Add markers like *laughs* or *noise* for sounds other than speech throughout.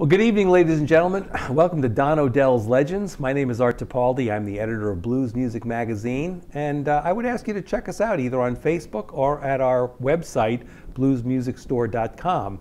Well, good evening, ladies and gentlemen. *clears throat* Welcome to Don Odell's Legends. My name is Art Tipaldi. I'm the editor of Blues Music Magazine, and uh, I would ask you to check us out either on Facebook or at our website, bluesmusicstore.com.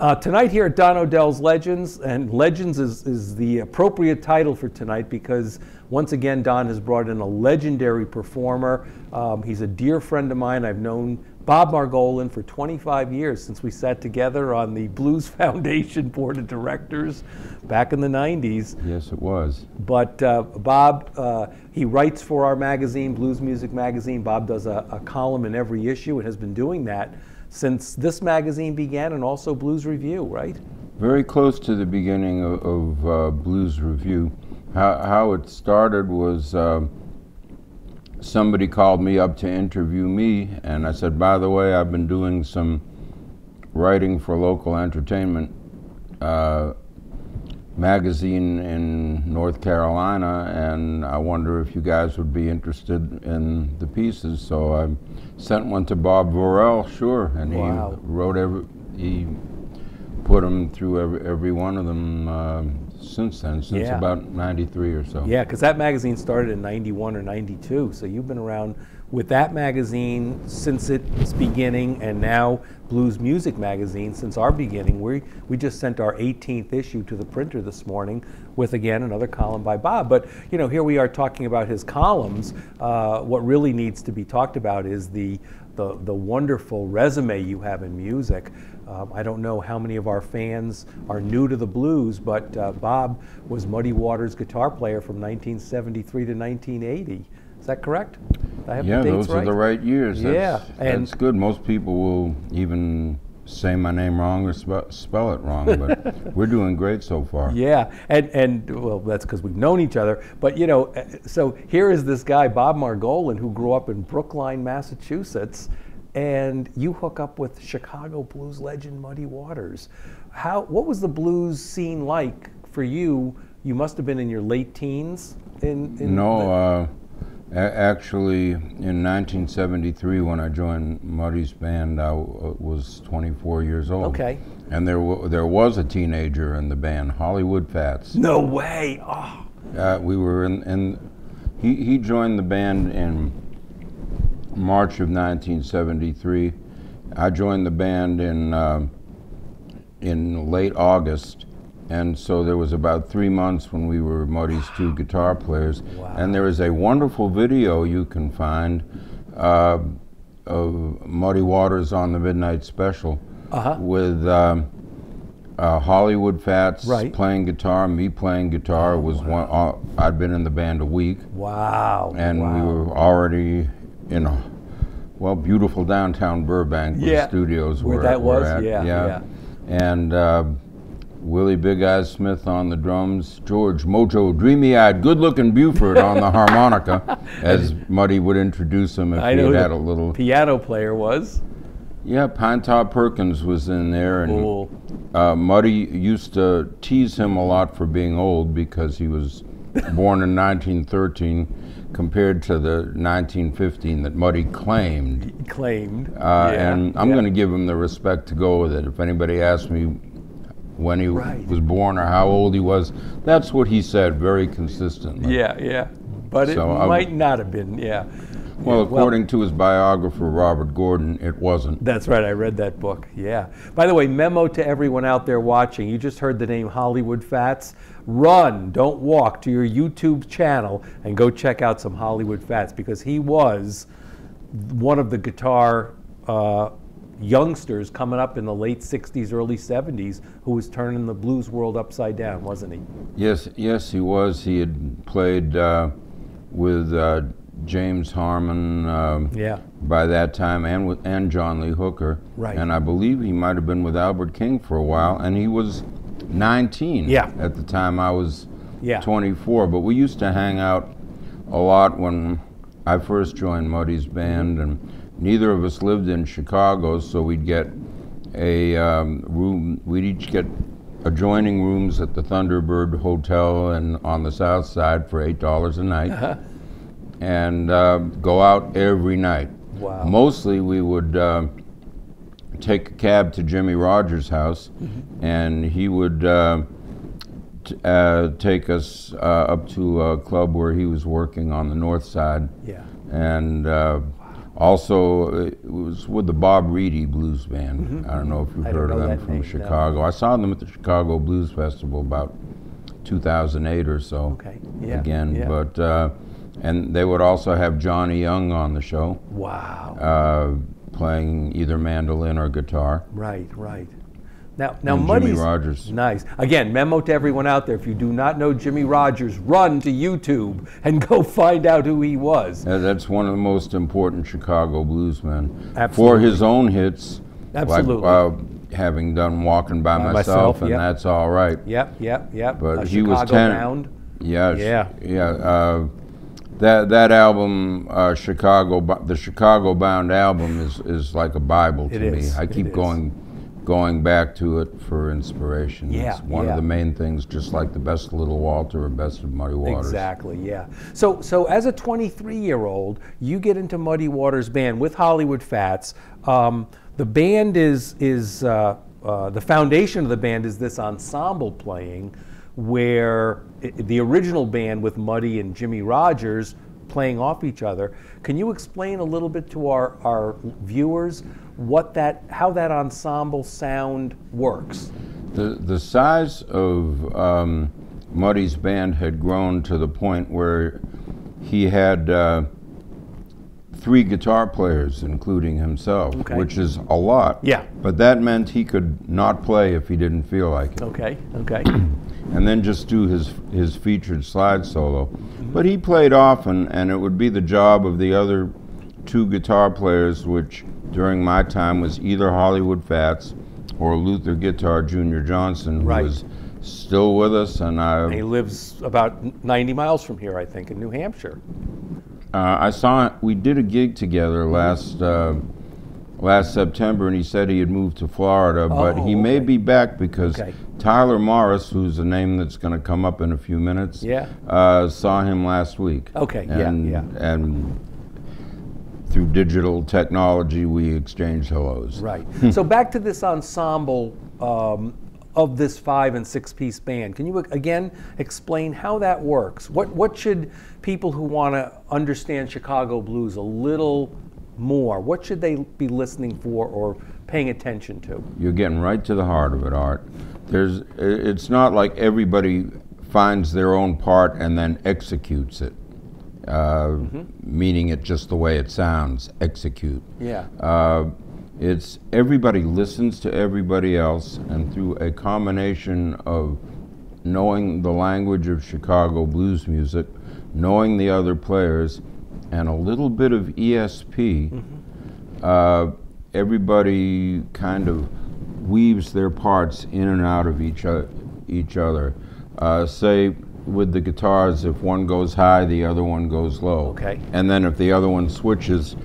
Uh, tonight here at Don Odell's Legends, and Legends is, is the appropriate title for tonight because once again Don has brought in a legendary performer. Um, he's a dear friend of mine. I've known Bob Margolin for 25 years since we sat together on the Blues *laughs* Foundation Board of Directors back in the 90s. Yes, it was. But uh, Bob, uh, he writes for our magazine, Blues Music Magazine. Bob does a, a, column in every issue and has been doing that since this magazine began and also Blues Revue, right? Very close to the beginning of, of uh, Blues Revue. How, how, it started was uh, somebody called me up to interview me, and I said, by the way, I've been doing some writing for local entertainment uh, magazine in North Carolina, and I wonder if you guys would be interested in the pieces. So I sent one to Bob Vorel, sure, and wow. he wrote every, he put them through every, every one of them. Uh, since then, since yeah. about 93 or so. Yeah, because that magazine started in 91 or 92. So you've been around with that magazine since its beginning and now Blues Music Magazine since our beginning. We, we just sent our 18th issue to the printer this morning with, again, another column by Bob. But, you know, here we are talking about his columns. Uh, what really needs to be talked about is the, the, the wonderful resume you have in music. Um, I don't know how many of our fans are new to the blues, but uh, Bob was Muddy Waters' guitar player from 1973 to 1980. Is that correct? yeah, those right? are the right years. That's, yeah, and that's good. Most people will even say my name wrong or spell, spell it wrong, but *laughs* we're doing great so far. Yeah, and and well, that's because we've known each other. But you know, uh, so here is this guy Bob Margolin who grew up in Brookline, Massachusetts, and you hook up with Chicago blues legend Muddy Waters. How what was the blues scene like for you? You must have been in your late teens. In, in no, uh, actually, in 1973, when I joined Muddy's band, I w- was 24 years old. Okay. And there w- there was a teenager in the band, Hollywood Fats. No way! Oh. Uh, we were in, in he, he joined the band in March of 1973. I joined the band in uh, in late August, and so there was about three months when we were Muddy's two guitar players. Wow. And there is a wonderful video you can find uh, of Muddy Waters on the Midnight Special uh-huh. with. Um, uh, Hollywood Fats right. playing guitar, me playing guitar. Oh, was wow. one. Uh, I'd been in the band a week. Wow! And wow. we were already in a well, beautiful downtown Burbank where yeah. the studios where were. that was, at. Yeah, yeah, yeah. And uh, Willie Big Eyes Smith on the drums, George Mojo Dreamy Eyed Good Looking Buford on the harmonica, *laughs* as Muddy would introduce him if I he had a little. Piano player was. Yeah, Pinetop Perkins was in there, and cool. uh, Muddy used to tease him a lot for being old because he was born in 1913 compared to the 1915 that Muddy claimed. Claimed. Uh, yeah. And I'm yeah. going to give him the respect to go with it. If anybody asks me when he right. was born or how old he was, that's what he said very consistently. Yeah, yeah. But so it might not have been, yeah. Well, according well, to his biographer, Robert Gordon, it wasn't. That's right. I read that book. Yeah. By the way, memo to everyone out there watching. You just heard the name Hollywood Fats. Run, don't walk to your YouTube channel and go check out some Hollywood Fats because he was one of the guitar uh, youngsters coming up in the late 60s, early 70s who was turning the blues world upside down, wasn't he? Yes, yes, he was. He had played uh, with uh, James Harman um, yeah. by that time, and with and John Lee Hooker. Right. And I believe he might have been with Albert King for a while, and he was 19 yeah. at the time I was yeah. 24. But we used to hang out a lot when I first joined Muddy's band, and neither of us lived in Chicago, so we'd get a um, room. We'd each get adjoining rooms at the Thunderbird Hotel and on the South Side for eight dollars a night. Uh-huh and uh, go out every night. Wow. Mostly we would uh, take a cab to Jimmy Rogers' house, mm-hmm. and he would uh, t- uh, take us uh, up to a club where he was working on the north side. Yeah. And uh, also, it was with the Bob Riedy Blues Band. I don't know if you've. I heard of them from name, no. Chicago. I saw them at the Chicago Blues Festival about 2008 or so. Okay, yeah, Again, yeah. but uh, and they would also have Johnny Young on the show, Wow. uh, playing either mandolin or guitar. Right, right. Now, now And Muddy's Jimmy Rogers. Nice. Again, memo to everyone out there: if you do not know Jimmy Rogers, run to YouTube and go find out who he was. Uh, That's one of the most important Chicago bluesmen. Absolutely. For his own hits, Absolutely. like uh, having done Walking by, By Myself, Myself, and yep. That's All Right. Yep, yep, yep. But Uh, he was Chicago 10 Bound. Yeah, sh- Yeah. yeah. Uh, that that album, uh, Chicago, the Chicago Bound album, is, is like a Bible to It me. is, I keep going going back to it for inspiration. Yeah, it's one yeah. of the main things, just like the best of Little Walter or best of Muddy Waters. Exactly, yeah. So, so as a 23-year-old, you get into Muddy Waters band with Hollywood Fats. Um, the band is is uh, uh, the foundation of the band is this ensemble playing, where the original band with Muddy and Jimmy Rogers playing off each other. Can you explain a little bit to our, our viewers what that how that ensemble sound works? The the size of um, Muddy's band had grown to the point where he had uh, three guitar players, including himself, Okay. which is a lot. Yeah. But that meant he could not play if he didn't feel like it, Okay, okay. *clears throat* and then just do his his featured slide solo. But he played often, and it would be the job of the other two guitar players, which during my time was either Hollywood Fats or Luther Guitar Junior Johnson, who Right. was still with us, and I He lives about 90 miles from here, I think, in New Hampshire. Uh, I saw we did a gig together last uh, last September, and he said he had moved to Florida, but Oh, he may be back because Okay. Tyler Morris, who's a name that's going to come up in a few minutes, Yeah. uh, saw him last week. Okay, yeah, yeah. and through digital technology, we exchange hellos. Right. so back to this ensemble um, of this five and six piece band. Can you again explain how that works? What what should people who want to understand Chicago blues a little more? What should they be listening for or paying attention to? You're getting right to the heart of it, Art. There's, it's not like everybody finds their own part and then executes it, uh, meaning it just the way it sounds. Execute. Yeah. Uh, it's everybody listens to everybody else, and through a combination of knowing the language of Chicago blues music, knowing the other players, and a little bit of ESP, uh, everybody kind of weaves their parts in and out of each, o- each other. Uh, say with the guitars, if one goes high, the other one goes low. Okay. And then if the other one switches,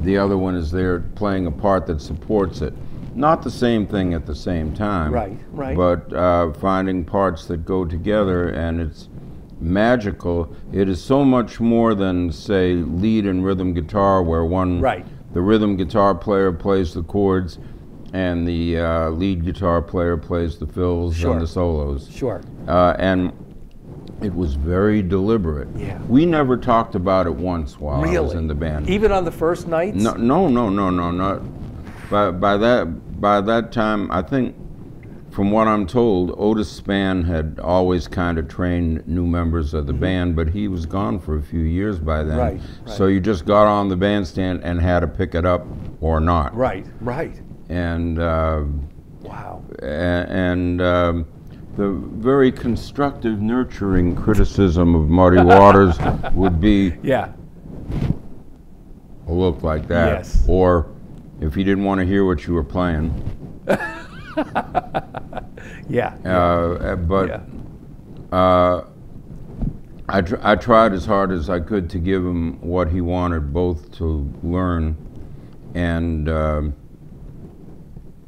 the other one is there playing a part that supports it. Not the same thing at the same time. Right, right. But uh, finding parts that go together, and it's magical. It is so much more than, say, lead and rhythm guitar, where one Right. the rhythm guitar player plays the chords, and the uh, lead guitar player plays the fills Sure. and the solos. Sure. Uh, and it was very deliberate. Yeah. We never talked about it once while really? I was in the band. Even on the first nights? No, no, no, no, no, not. By, by that by that time, I think, from what I'm told, Otis Spann had always kind of trained new members of the band, but he was gone for a few years by then. Mm-hmm. Right, So you just got on the bandstand and had to pick it up or not. Right, right. And uh, Wow. a- and um, the very constructive, nurturing criticism of Muddy *laughs* Waters would be Yeah. a look like that. Yes. Or if you didn't want to hear what you were playing. *laughs* Yeah. Uh, uh, but yeah. uh, I, tr- I tried as hard as I could to give him what he wanted, both to learn and um,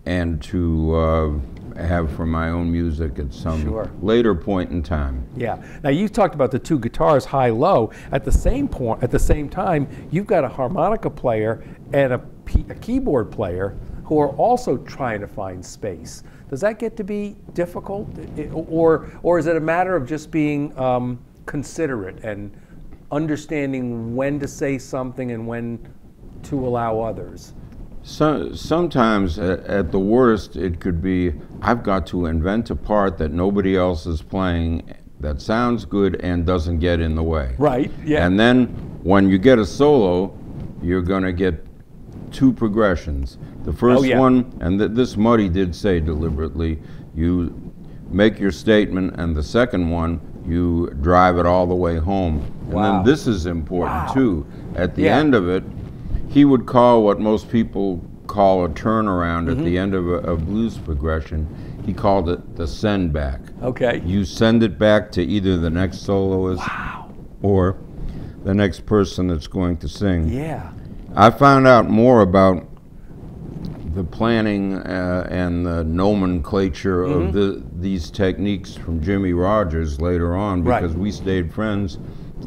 and to uh, have for my own music at some Sure. later point in time. Yeah. Now you talked about the two guitars, high low. At the same point, at the same time, you've got a harmonica player and a, a keyboard player who are also trying to find space. Does that get to be difficult, or or is it a matter of just being um, considerate and understanding when to say something and when to allow others? So, sometimes, at, at the worst, it could be I've got to invent a part that nobody else is playing that sounds good and doesn't get in the way. Right. Yeah. And then when you get a solo, you're going to get two progressions. The first Oh, yeah. one, and th- this Muddy did say deliberately, you make your statement, and the second one, you drive it all the way home. And then this is important Wow. too. At the Yeah. end of it, he would call what most people call a turnaround at Mm-hmm. the end of a, a blues progression. He called it the send back. okay. You send it back to either the next soloist wow. or the next person that's going to sing. Yeah. I found out more about the planning uh, and the nomenclature Mm-hmm. of the, these techniques from Jimmy Rogers later on Right. because we stayed friends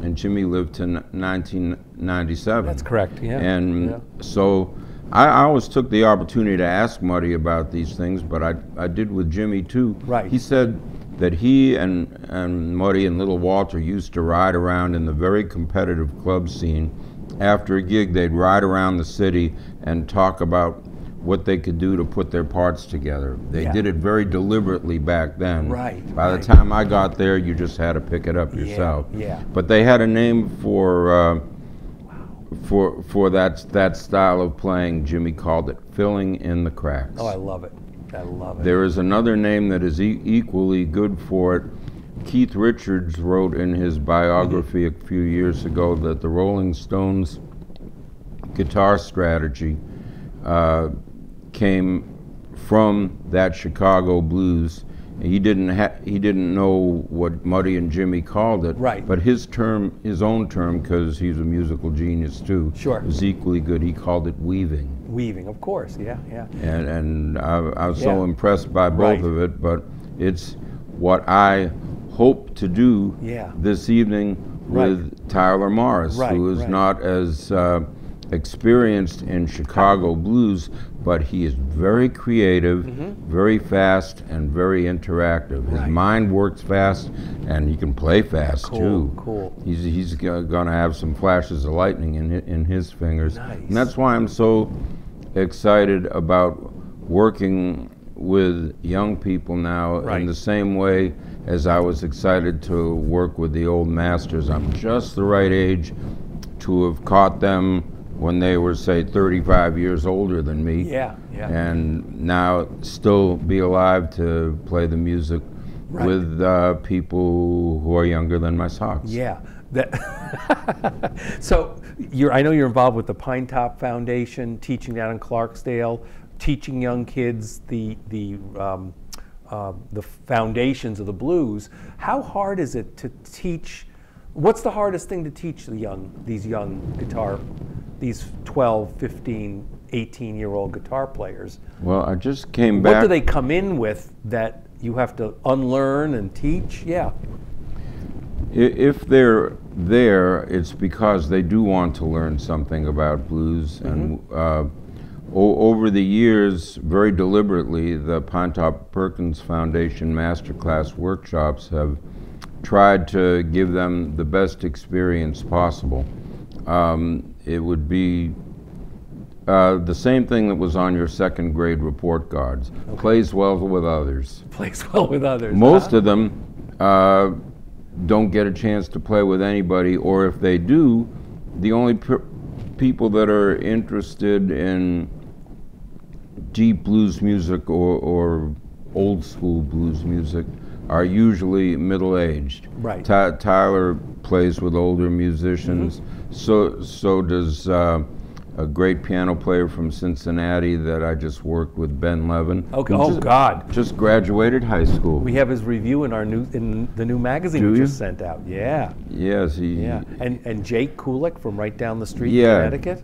and Jimmy lived to n- 1997. That's correct. Yeah. And Yeah. so I, I always took the opportunity to ask Muddy about these things, but I, I did with Jimmy too. Right. He said that he and, and Muddy and Little Walter used to ride around in the very competitive club scene. After a gig, they'd ride around the city and talk about what they could do to put their parts together. They Yeah. did it very deliberately back then. Right, By right. the time I got there, you just had to pick it up yourself. yeah. yeah. But they had a name for uh, for for that that style of playing. Jimmy called it filling in the cracks. Oh, I love it. I love it. There is another name that is e- equally good for it. Keith Richards wrote in his biography a few years ago that the Rolling Stones guitar strategy uh, came from that Chicago blues. He didn't ha- he didn't know what Muddy and Jimmy called it, Right. But his term, his own term, because he's a musical genius too, Sure. was equally good. He called it weaving. Weaving, of course. Yeah. Yeah. And, and I, I was so Yeah. impressed by both Right. of it, but it's what I hope to do Yeah. this evening Right. with Tyler Morris, Right, who is right. not as uh, experienced in Chicago blues, but he is very creative, mm-hmm. very fast, and very interactive. His. Right. mind works fast, and he can play fast Cool, too. cool. He's, he's going to have some flashes of lightning in, in his fingers. Nice. And that's why I'm so excited about working with young people now Right. in the same way as I was excited to work with the old masters. I'm just the right age to have caught them when they were, say, 35 years older than me. Yeah. Yeah. And now still be alive to play the music Right. with uh, people who are younger than my socks. Yeah. That *laughs* so you're I know you're involved with the Pine Top Foundation, teaching down in Clarksdale, teaching young kids the the um, uh, the foundations of the blues. How hard is it to teach? What's the hardest thing to teach the young these young guitar these 12, 15, 18 year old guitar players? Well, I just came back. What do they come in with that you have to unlearn and teach? Yeah. If they're there, it's because they do want to learn something about blues. And uh, o- over the years, very deliberately, the Pinetop Perkins Foundation Masterclass workshops have tried to give them the best experience possible. Um, it would be uh, the same thing that was on your second grade report cards. Plays well with others. *laughs* Plays well with others. Most huh? of them uh, don't get a chance to play with anybody, or if they do, the only per- people that are interested in deep blues music or, or old school blues music are usually middle aged. Right. Ty- Tyler plays with older musicians. So so does uh, a great piano player from Cincinnati that I just worked with, Ben Levin. Okay. Oh just- God. just graduated high school. We have his review in our new in the new magazine Do we you? just sent out. Yeah, yes, he. yeah. And and Jake Kulick from right down the street, Yeah. Connecticut.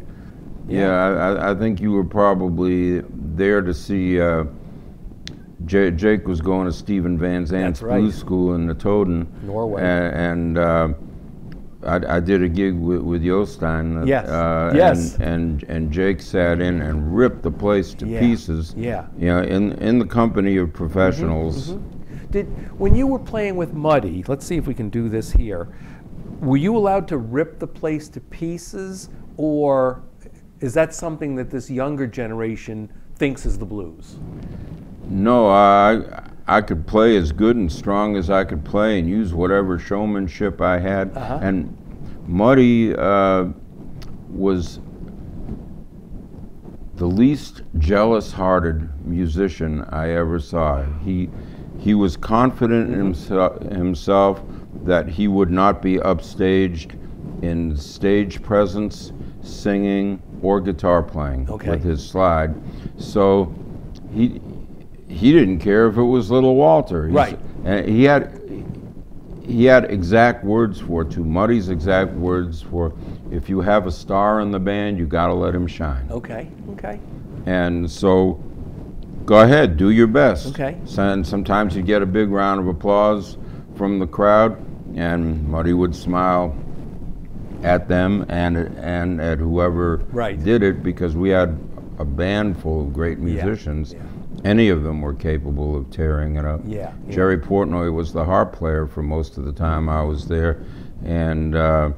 Yeah, I, I- I think you were probably there to see. Uh, J- Jake was going to Stephen Van Zandt's right. blues school in the Toten, Norway. a- and uh, I, I did a gig with, with Jostein. that, Yes. Uh, Yes. And, and and Jake sat in and ripped the place to Yeah. pieces. Yeah. You know, in in the company of professionals. Did when you were playing with Muddy? Let's see if we can do this here. Were you allowed to rip the place to pieces, or is that something that this younger generation thinks is the blues? No, I I could play as good and strong as I could play and use whatever showmanship I had. Uh-huh. And Muddy uh, was the least jealous-hearted musician I ever saw. He he was confident in himself, himself that he would not be upstaged in stage presence, singing, or guitar playing Okay. with his slide. So he he didn't care if it was Little Walter. He's- Right. And he had he had exact words for it, to Muddy's exact words for if you have a star in the band, you got to let him shine. Okay, okay, And so go ahead, do your best. Okay. And sometimes you get a big round of applause from the crowd, and Muddy would smile at them and and at whoever Right. did it because we had a band full of great Yeah, musicians. yeah. Any of them were capable of tearing it up. Yeah, yeah. Jerry Portnoy was the harp player for most of the time I was there, and uh,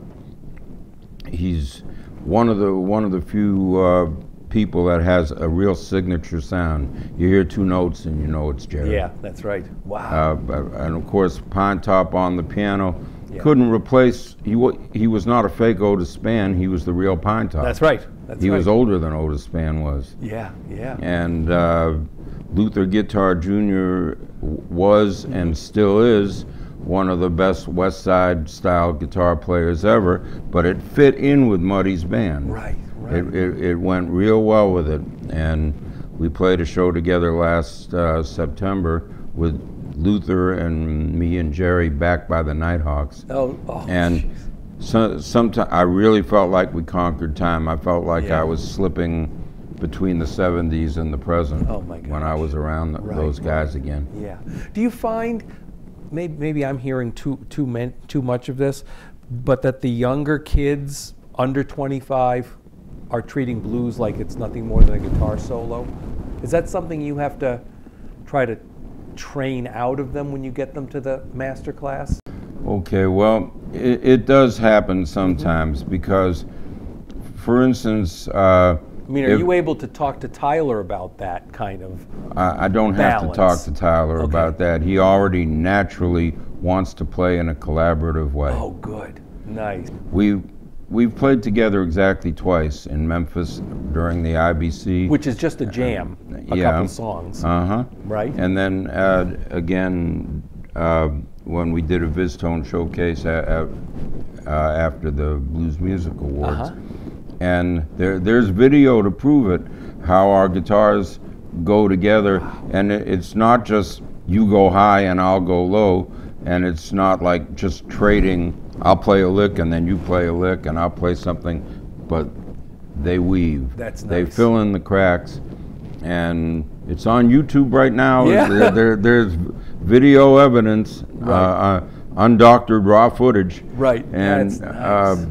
he's one of the one of the few uh, people that has a real signature sound. You hear two notes and you know it's Jerry. yeah, that's right. Wow. Uh, but- and of course, Pine Top on the piano Yeah. couldn't replace. He he was not a fake Otis Spann. He was the real Pine Top. that's right. That's He right. was older than Otis Spann was. Yeah, yeah. And uh, Luther Guitar Jr. was and still is one of the best West Side style guitar players ever, but it fit in with Muddy's band. Right, right. It, it, it went real well with it. And we played a show together last uh, September with Luther and me and Jerry back by the Nighthawks. oh, oh, And so, sometimes I really felt like we conquered time. I felt like Yeah. I was slipping between the 70s and the present Oh, my when I was around th- Right, those right. guys again. Yeah. Do you find maybe, maybe I'm hearing too too men, too much of this, but that the younger kids under 25 are treating blues like it's nothing more than a guitar solo? Is that something you have to try to train out of them when you get them to the master class? Okay, well, it, it does happen sometimes because, for instance, uh, I mean, are if- you able to talk to Tyler about that kind of? I, I don't have to talk to Tyler Okay. about that. He already naturally wants to play in a collaborative way. Oh, good, nice. We we've played together exactly twice in Memphis during the IBC. Which is just a jam, a yeah. couple songs, Uh huh. right? And then uh, again, uh, when we did a VizzTone showcase a, a, uh, after the Blues Music Awards, Uh-huh. And there, there's video to prove it, how our guitars go together, and it's not just you go high and I'll go low, and it's not like just trading. I'll play a lick and then you play a lick and I'll play something, but they weave. That's They fill in the cracks, and it's on YouTube right now. Yeah. There, there- there's video evidence, Right. uh, uh, undoctored raw footage. Right, And that's nice. uh,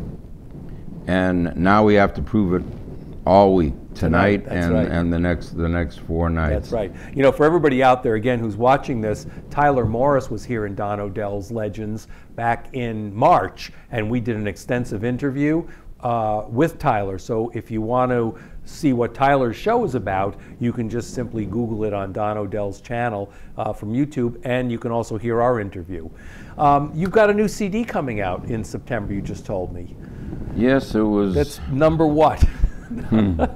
and now we have to prove it all week, tonight, that's and, right. and the next the next four nights. That's right. You know, for everybody out there, again, who's watching this, Tyler Morris was here in Don Odell's Legends back in March, and we did an extensive interview uh, with Tyler. So if you want to see what Tyler's show is about, you can just simply Google it on Don Odell's channel uh, from YouTube, and you can also hear our interview. Um, you've got a new CD coming out in September, you just told me. Yes, it was. That's number what? *laughs*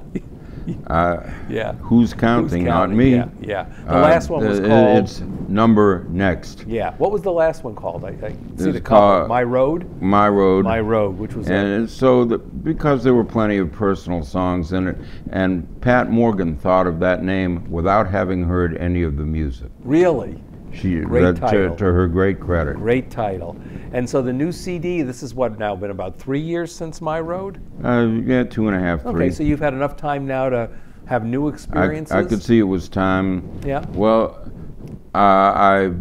*laughs* uh, yeah. who's counting? Who's Not me. Yeah, yeah. The Uh, last one was called. It's number next. Yeah. What was the last one called? I, I see the cover. My Road. My road. My Road, which was a, And so, the, because there were plenty of personal songs in it, and Pat Morgan thought of that name without having heard any of the music. really She Great title. to, to her great credit. great title. And so the new CD. This is what now been about three years since My Road. Uh, yeah, two and a half, three. Okay, so you've had enough time now to have new I, experiences. I could see it was time. Yeah. Well, uh, I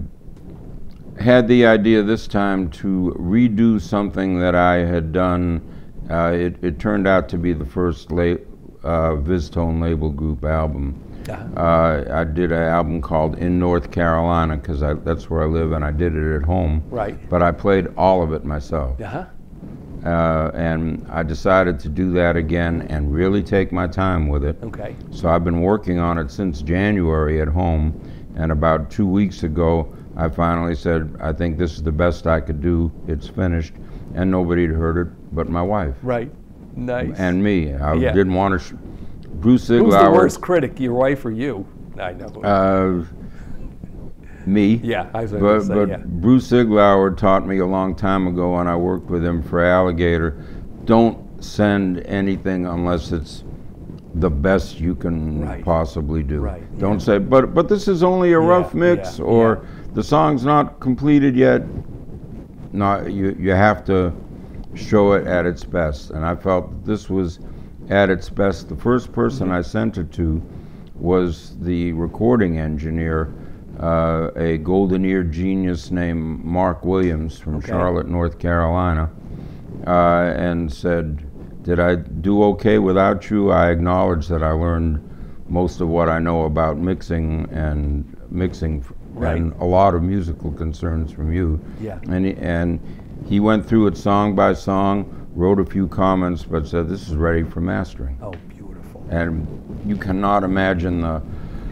had the idea this time to redo something that I had done. Uh, it, it turned out to be the first la- uh, VizzTone label group album. Uh-huh. Uh, I did an album called In North Carolina because that's where I live and I did it at home. Right. But I played all of it myself. Uh-huh. Uh, and I decided to do that again and really take my time with it. Okay. So I've been working on it since January at home, and about two weeks ago, I finally said, I think this is the best I could do. It's finished, and nobody had heard it but my wife Right. Nice. and me. I Yeah. didn't want to. Bruce Who's the worst critic, your wife or you? I know. Uh, me. yeah, I was But, say, but yeah. Bruce Iglauer taught me a long time ago when I worked with him for Alligator don't send anything unless it's the best you can Right. possibly do. Right, Don't yeah. say, but but this is only a Yeah, rough mix, or the song's not completed yet. Not you. You have to show it at its best, and I felt this was at its best. The first person I sent it to was the recording engineer, uh, a golden ear genius named Mark Williams from Okay. Charlotte, North Carolina, uh, and said, Did I do okay without you? I acknowledge that I learned most of what I know about mixing and mixing Right. and a lot of musical concerns from you. Yeah. And he, and he went through it song by song, wrote a few comments, but said, This is ready for mastering. Oh, beautiful. And you cannot imagine the.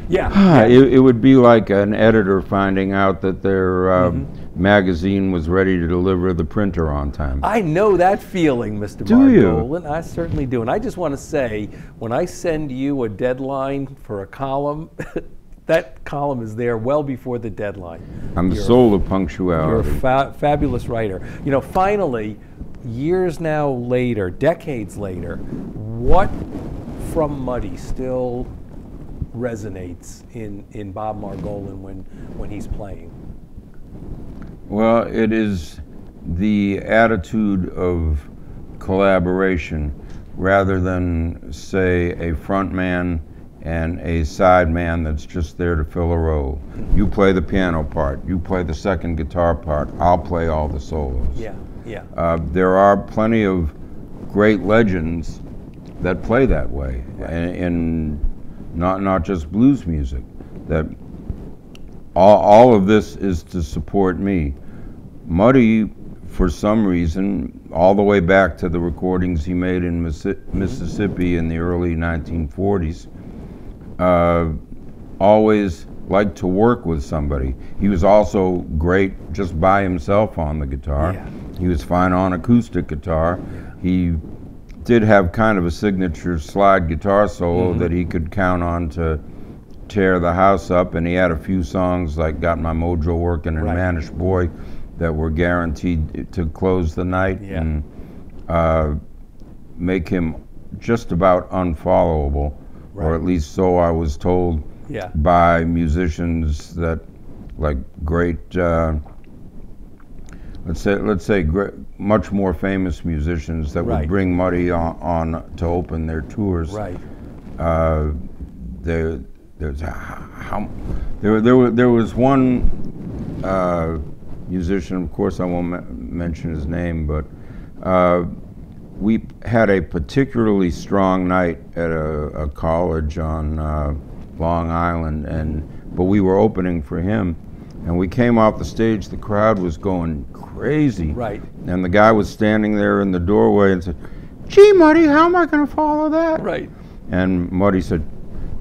Yeah. *sighs* It, it would be like an editor finding out that their uh, Mm-hmm. magazine was ready to deliver the printer on time. I know that feeling, Mr. Do you? Margolin. I certainly do. And I just want to say, when I send you a deadline for a column, *laughs* that column is there well before the deadline. I'm the soul of punctuality. You're a fa- fabulous writer. You know, finally, years now later, decades later, what from Muddy still resonates in, in Bob Margolin when, when he's playing? Well, it is the attitude of collaboration rather than, say, a front man and a side man that's just there to fill a role. You play the piano part, you play the second guitar part, I'll play all the solos. Yeah, yeah. Uh, there are plenty of great legends that play that way, and, and not not just blues music. That all, all of this is to support me. Muddy, for some reason, all the way back to the recordings he made in Missi- Mississippi in the early 1940s, uh, always liked to work with somebody. He was also great just by himself on the guitar. Yeah. He was fine on acoustic guitar. He did have kind of a signature slide guitar solo that he could count on to tear the house up, and he had a few songs like "Got My Mojo Working" and Right. "Mannish Boy" that were guaranteed to close the night Yeah. and uh, make him just about unfollowable, Right. or at least so I was told Yeah. by musicians that, like great, uh, let's say, let's say, much more famous musicians that Right. would bring Muddy on, on to open their tours. Right. Uh, there, there's a, how, there, there, there was one uh, musician. Of course, I won't me- mention his name, but uh, we had a particularly strong night at a, a college on uh, Long Island, and but we were opening for him, and we came off the stage. The crowd was going crazy, Right. And the guy was standing there in the doorway and said, "Gee, Muddy, how am I going to follow that?" Right. And Muddy said,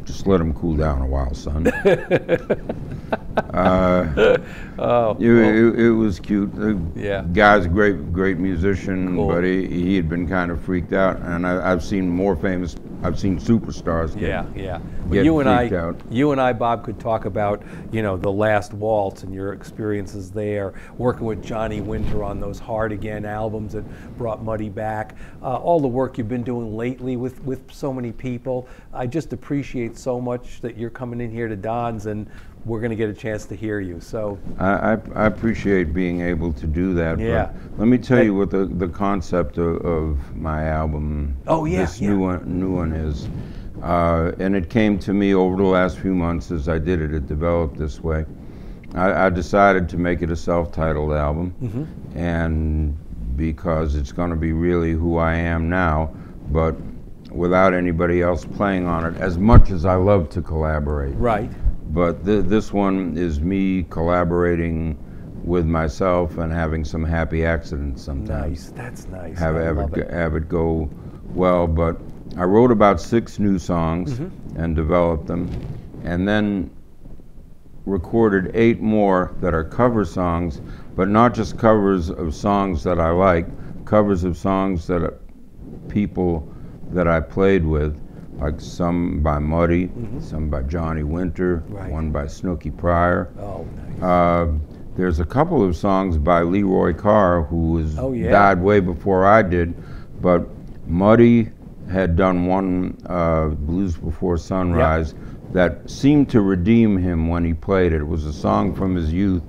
"Just let him cool down a while, son." *laughs* uh, Oh. it, it, it was cute. The Yeah. guy's a great, great musician, Cool. but he, he had been kind of freaked out. And I, I've seen more famous. I've seen superstars. get- Yeah, yeah. But get you and I, out. you and I, Bob, could talk about you know the last waltz and your experiences there, working with Johnny Winter on those Hard Again albums that brought Muddy back, uh, all the work you've been doing lately with with so many people. I just appreciate so much that you're coming in here to Don's and we're going to get a chance to hear you. So I, I, I appreciate being able to do that. Yeah. But let me tell you what the, the concept of, of my album, Oh, yeah, this yeah. new one, new one is. Uh, and it came to me over the last few months as I did it. It developed this way. I, I decided to make it a self-titled album, Mm-hmm. and because it's going to be really who I am now, but without anybody else playing on it. As much as I love to collaborate, Right. But th- this one is me collaborating with myself and having some happy accidents sometimes. Nice. That's nice. Have, have, it, it. go- have it go well. But I wrote about six new songs Mm-hmm. and developed them, and then recorded eight more that are cover songs, but not just covers of songs that I like, covers of songs that uh, people that I played with, like some by Muddy, some by Johnny Winter. Right. one by Snooky Pryor. Oh, nice. Uh, there's a couple of songs by Leroy Carr, who was Oh, yeah. died way before I did, but Muddy had done one uh, Blues Before Sunrise that seemed to redeem him when he played it. It was a song from his youth,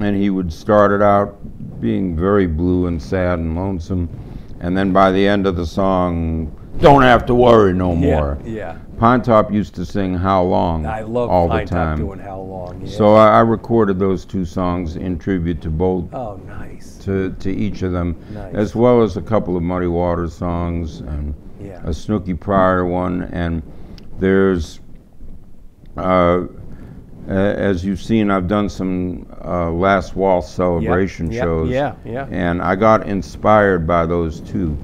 and he would start it out being very blue and sad and lonesome, and then by the end of the song, don't have to worry no more. Yeah. Yeah. Pine Top used to sing "How Long" I love all Pine the time. Top doing How Long. Yeah. So I, I recorded those two songs in tribute to both oh, nice. to, to each of them, Nice. as well as a couple of Muddy Waters songs and Yeah. a Snooky Pryor one. And there's, uh, as you've seen, I've done some uh, Last Waltz celebration yeah, shows. yeah, yeah. And I got inspired by those two.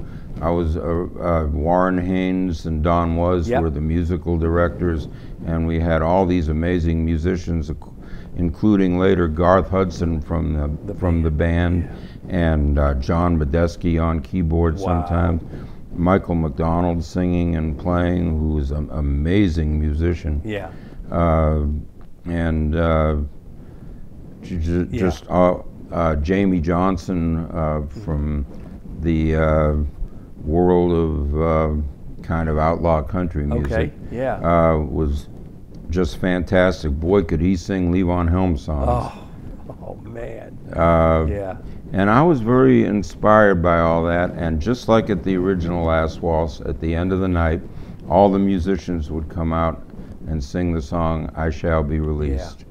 I was uh, uh, Warren Haynes and Don Was Yep. were the musical directors, and we had all these amazing musicians, including later Garth Hudson from the, The from the band, band, and uh, John Medeski on keyboard Wow. sometimes. Michael McDonald singing and playing, who was an amazing musician Yeah. uh, and uh, j- j- Yeah. just uh, uh, Jamey Johnson uh, from the uh, world of uh, kind of outlaw country music Okay. Yeah. uh, was just fantastic. Boy, could he sing Levon Helm songs. oh. Oh man. Uh, Yeah. and I was very inspired by all that. And just like at the original Last Waltz, at the end of the night, all the musicians would come out and sing the song "I Shall Be Released."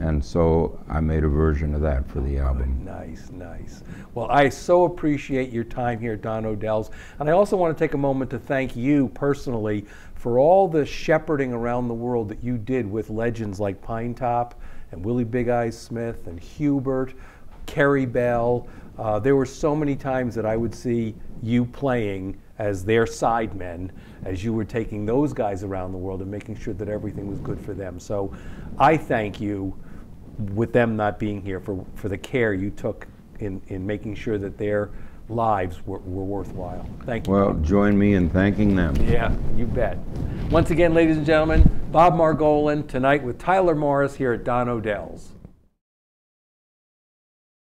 And so I made a version of that for the album. Nice, nice. Well, I so appreciate your time here at Don Odell's. And I also want to take a moment to thank you personally for all the shepherding around the world that you did with legends like Pine Top and Willie Big Eyes Smith and Hubert, Carey Bell. Uh, there were so many times that I would see you playing as their sidemen as you were taking those guys around the world and making sure that everything was good for them. So I thank you with them not being here for, for the care you took in, in making sure that their lives were, were worthwhile. Thank you. Well, join me in thanking them. yeah, you bet. Once again, ladies and gentlemen, Bob Margolin tonight with Tyler Morris here at Don Odell's.